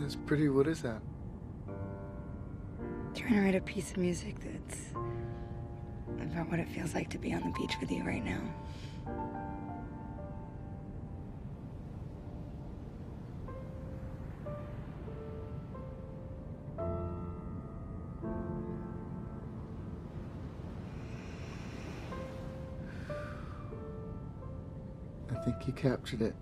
That's pretty. What is that? Trying to write a piece of music that's about what it feels like to be on the beach with you right now. I think you captured it.